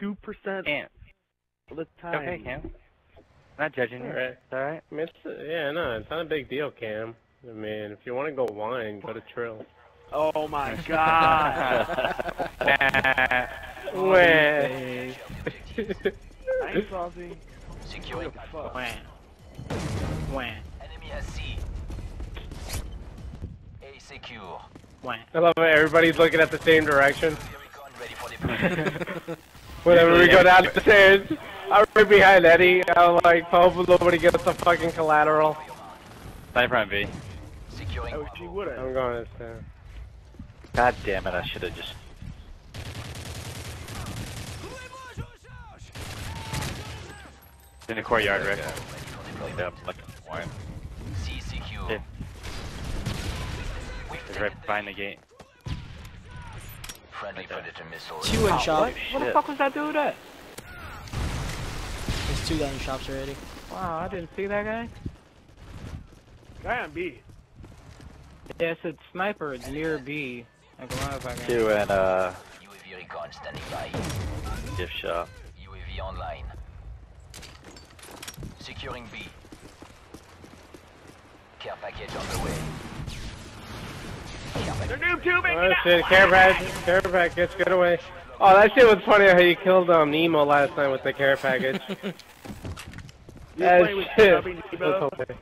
two percent Cam. of the time. Okay, Cam. Not judging you. Alright. It's alright. I mean, it's, yeah, no, it's not a big deal, Cam. I mean, if you want to go wine, go to Trill. Oh my god. Wait. I ain't salty. Securing Fuck. Wham. Wham. Enemy has C. A secure. Wham. I love it. Everybody's looking at the same direction. Recon ready for deployment. Whenever we go down the stairs, I'm right behind Eddie. I'm like, hope nobody gets the fucking collateral. Sniper on B. Securing oh, I wish you would have. I'm going to stairs. God damn it, I should have just. In the courtyard, Rick. ready for deployment. Yeah, like, why? C secure. Yeah. We've It's taken right behind the gate. Friendly predator missile. Two in shop. What? What the fuck was that dude at? There's two guys in shops already. Wow, I didn't see that guy. Guy on B. Yeah, it said sniper near B. Like a motherfucker. Two and uh, UAV recon standing by. gift shop. UAV online. Securing B. Care package on the way. Care They're package. noob tubing. Oh shit, care package, care package, get away. Oh, that shit was funny how you killed um, Nemo last night with the care package. You're that playing with shit Chubby was Nemo. hilarious.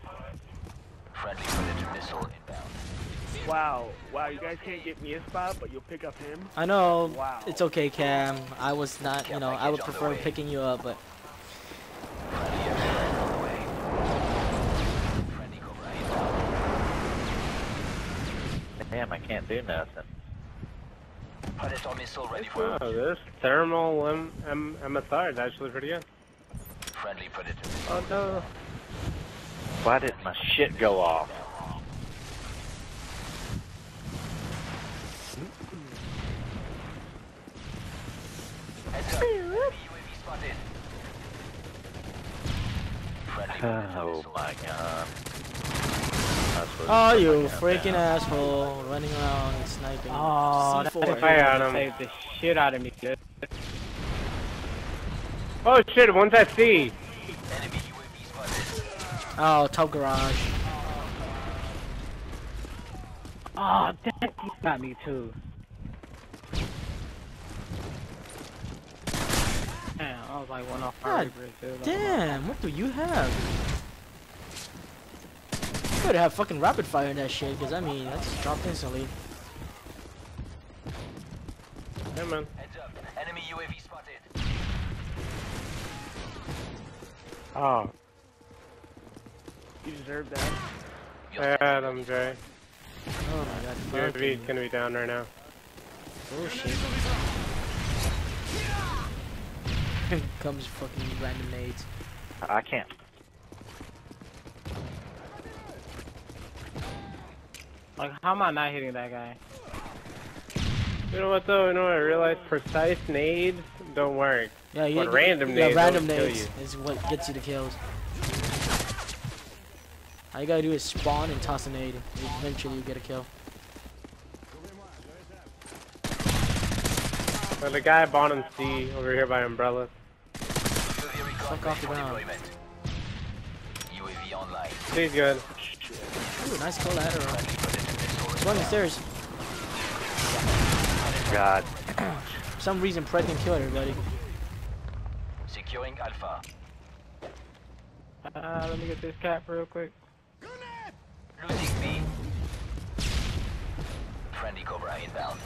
Missile inbound. Wow, wow, you guys can't get me a spot, but you'll pick up him. I know. Wow. It's okay, Cam. I was not, you know, I would prefer picking you up, but Friendly airstrike on the way. Friendly Cobra inbound. Damn, I can't do nothing. Predator missile ready for Oh, this thermal M M MSR is actually pretty good. friendly predator missile. Oh no. Why did my shit go off? Heads up. Enemy UAV spotted. Friendly predator Oh missile. my god. That's oh, you freaking damn. asshole, running around and sniping. Oh, that C4. I got him. saved the shit out of me, dude. Oh shit, one's at C. Enemy UAV spotted. Oh, top garage. Oh, that got me too. Damn, I was like one off God Harvey Bridge, dude. Damn, what do you have? You better have fucking rapid fire in that shit, because I mean, that's dropped instantly. Yeah, man. Heads up. Enemy UAV spotted. Oh, You deserve that. You're I standing had him, Jay. Oh my god, UAV's fucking gonna be down right now. Oh, bullshit. Comes fucking random nades. I can't. Like, how am I not hitting that guy? You know what though? You know what I realized? Precise nades don't work. Yeah, you, But random yeah, nades random don't kill nades you. is what gets you the kills. All you gotta do is spawn and toss a nade. Eventually you get a kill. But the guy bottom C over here by umbrella. UAV Fuck off the ground. deployment. UAV online. C's good. Ooh, nice collateral. Friendly predator missile. It's running stairs. God. For some reason, Pred can kill everybody. Securing Alpha. Uh, let me get this cap real quick. Losing B. Friendly Cobra inbound.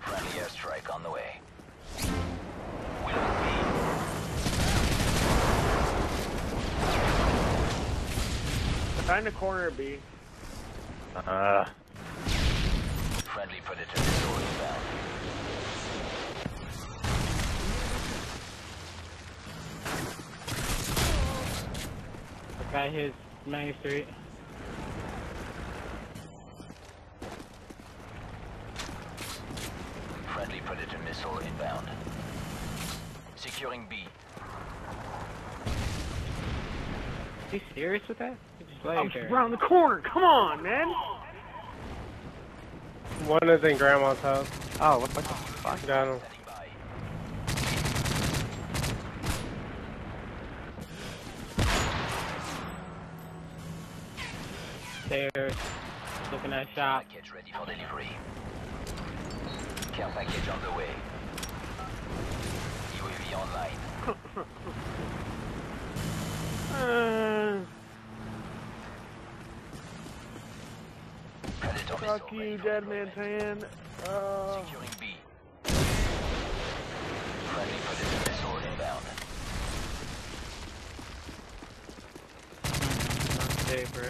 Friendly airstrike on the way. Behind the corner, B. Uh, Friendly predator missile inbound. The guy hits Main Street. Friendly predator missile inbound. Securing B. Is he serious with that? He just I'm laid there. around the corner. Come on, man. One is in grandma's house. Oh, what the fuck? Got him. Stairs. Looking at shop. Package ready for delivery. Care package on the way. UAV online. Uh, Predator fuck you, for dead man deployment. tan. Uh, Securing B. Friendly Predator missile inbound. Stay, bro.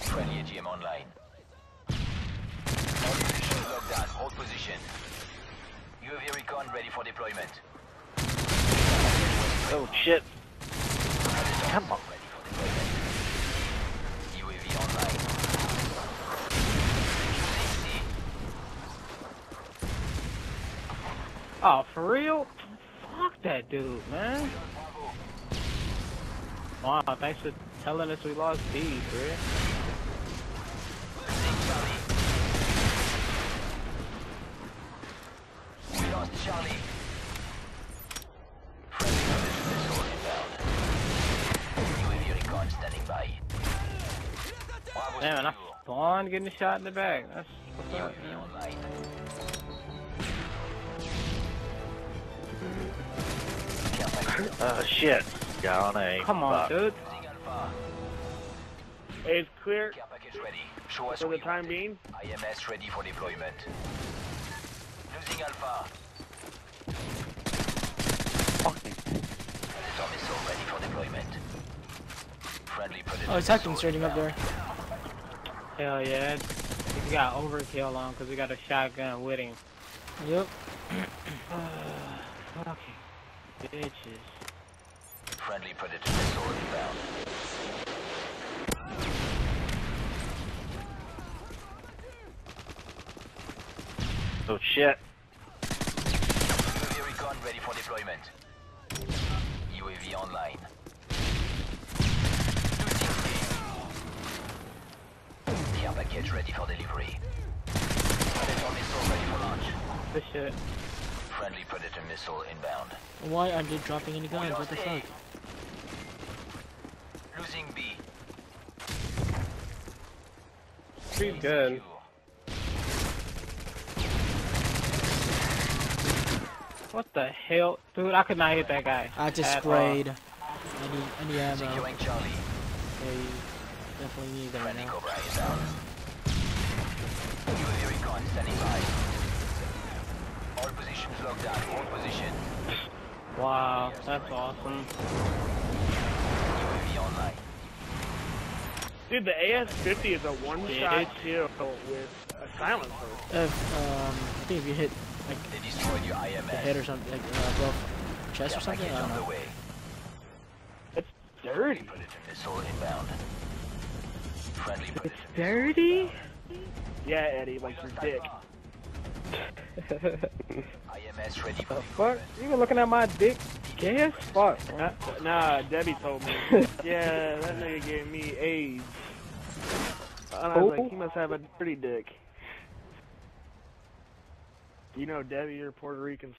Friendly AGM online. All positions locked down. Hold position. UAV recon ready for deployment. Oh shit. Come on. Ready for deployment. UAV online. Using C. Oh, for real? Fuck that dude, man. Wow, thanks for telling us we lost B, bro. Damn, and I spawned getting shot in the back. That's what's up. Uh, shit. Got on A. Come on, Fuck. dude. Losing Alpha. hey, it's clear Care package ready. Show us for the what you time want. being. IMS ready for deployment. Losing Alpha. Fucking Predator missile ready for deployment. Friendly Predator Oh, it's Hector missile starting up there. Hell yeah. We got overkill on because we got a shotgun with him. Yep. Bitches. Friendly Predator missile inbound. Oh shit. UAV recon ready for deployment. UAV online. Care package ready for delivery. Predator missile ready for launch. Friendly Predator missile inbound. Why are they dropping any guns? What the fuck? Losing B. Pretty good. What the hell? Dude, I could not hit that guy. I just sprayed. Any any ammo? Securing Charlie. They definitely need that right Friendly now. Cobra inbound. UAV recon standing by. All positions locked down. Hold position. Wow, that's awesome. Dude, the AS-50 is a one-shot kill with a silencer. If um, I think if you hit like They destroyed your IMS. the head or something, like uh, above chest Care or something, package I on don't the know. way. It's dirty. Predator missile inbound. Friendly Predator missile Dirty? Yeah, Eddie, like your dick. IMS ready for Fuck? You been looking at my dick? Gay as fuck. Nah, nah, Debbie told me. yeah, that nigga gave me AIDS. And I was like, he must have a pretty dick. You know, Debbie, you're Puerto Rican